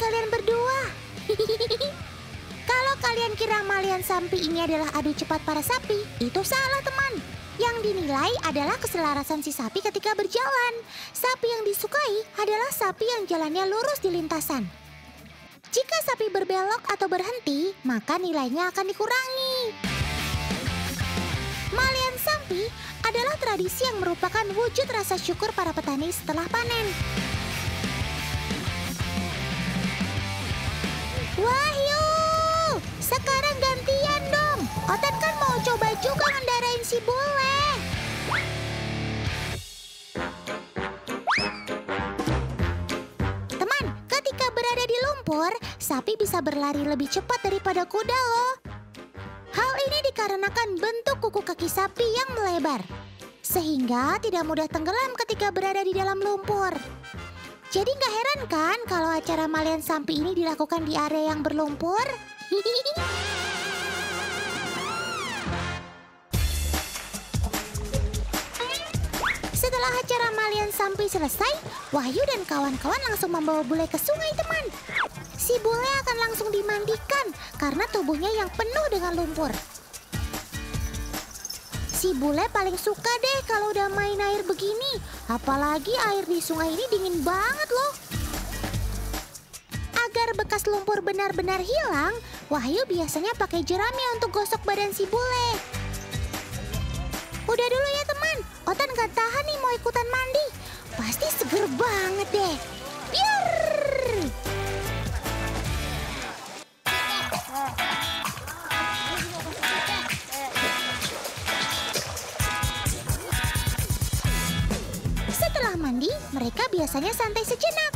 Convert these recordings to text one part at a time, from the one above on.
kalian berdua. Kalau kalian kira Malian Sampi ini adalah adu cepat para sapi, itu salah teman. Yang dinilai adalah keselarasan si sapi ketika berjalan. Sapi yang disukai adalah sapi yang jalannya lurus di lintasan. Jika sapi berbelok atau berhenti, maka nilainya akan dikurangi. Malian Sampi adalah tradisi yang merupakan wujud rasa syukur para petani setelah panen. Wahyu, sekarang gantian dong. Otan kan mau coba juga ngendarain si bule. Teman, ketika berada di lumpur, sapi bisa berlari lebih cepat daripada kuda loh. Hal ini dikarenakan bentuk kuku kaki sapi yang melebar. Sehingga tidak mudah tenggelam ketika berada di dalam lumpur. Jadi nggak heran kan kalau acara malian sampi ini dilakukan di area yang berlumpur? Setelah acara malian sampai selesai, Wahyu dan kawan-kawan langsung membawa bule ke sungai teman. Si bule akan langsung dimandikan karena tubuhnya yang penuh dengan lumpur. Si bule paling suka deh kalau udah main air begini. Apalagi air di sungai ini dingin banget loh. Agar bekas lumpur benar-benar hilang, Wahyu biasanya pakai jerami untuk gosok badan si bule. Udah dulu ya teman, Otan gak tahan nih mau ikutan mandi. Pasti seger banget deh. Biar. Mereka biasanya santai sejenak.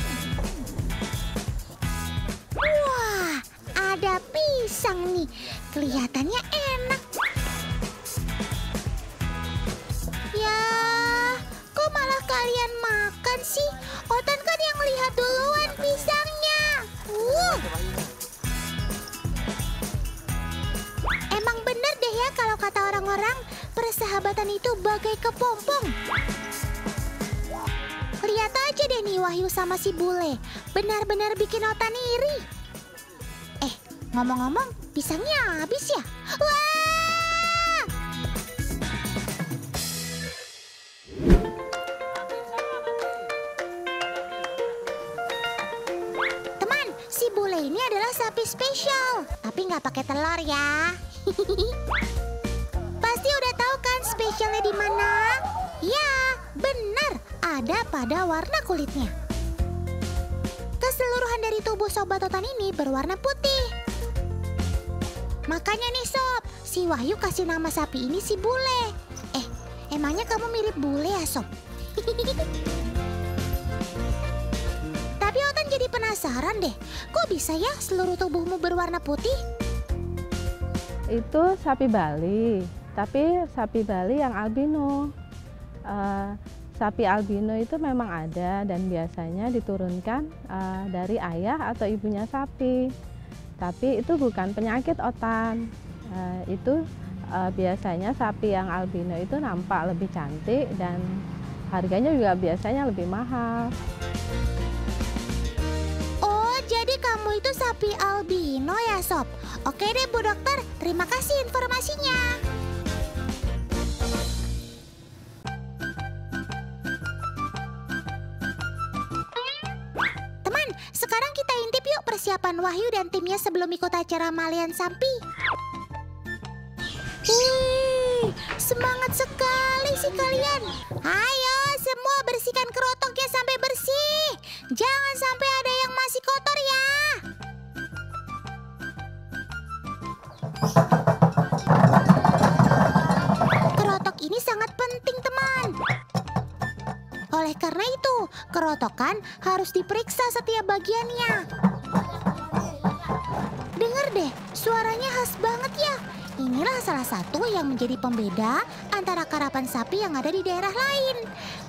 Wah, ada pisang nih. Kelihatannya enak. Ya, kok malah kalian makan sih? Otan kan yang lihat duluan pisangnya. Uh. Emang bener deh ya kalau kata orang-orang, persahabatan itu bagai kepompong. Lihat aja deh nih Wahyu sama si bule. Benar-benar bikin Otan iri. Eh, ngomong-ngomong, pisangnya habis ya? Wah! Teman, si bule ini adalah sapi spesial. Tapi nggak pakai telur ya. Pasti udah tahu kan spesialnya di mana? Ya. Ada pada warna kulitnya. Keseluruhan dari tubuh sobat Totan ini berwarna putih. Makanya nih sob, si Wahyu kasih nama sapi ini si bule. Eh, emangnya kamu mirip bule ya sob? Tapi Otan jadi penasaran deh, kok bisa ya seluruh tubuhmu berwarna putih? Itu sapi Bali, tapi sapi Bali yang albino. Eh, sapi albino itu memang ada dan biasanya diturunkan eh, dari ayah atau ibunya sapi. Tapi itu bukan penyakit otan. Eh, itu eh, biasanya sapi yang albino itu nampak lebih cantik dan harganya juga biasanya lebih mahal. Oh, jadi kamu itu sapi albino ya, Sob? Oke deh, Bu Dokter. Terima kasih informasinya. Sekarang kita intip yuk persiapan Wahyu dan timnya sebelum ikut acara Malian Sampi. Wih, semangat sekali sih kalian. Ayo, semua bersihkan kerotoknya sampai bersih. Jangan sampai ada yang masih kotor ya. Kerotok ini sangat penting, teman. Oleh karena itu, kerotokan harus diperiksa setiap bagiannya. Dengar deh, suaranya khas banget ya. Inilah salah satu yang menjadi pembeda antara karapan sapi yang ada di daerah lain.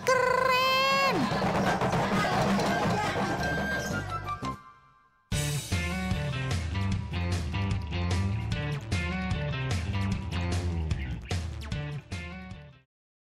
Keren!